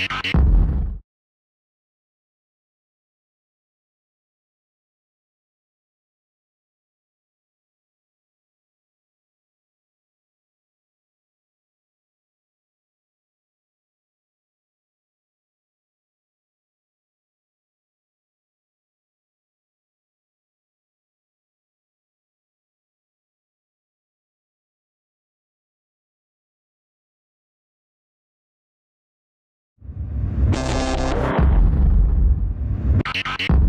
you Thank you.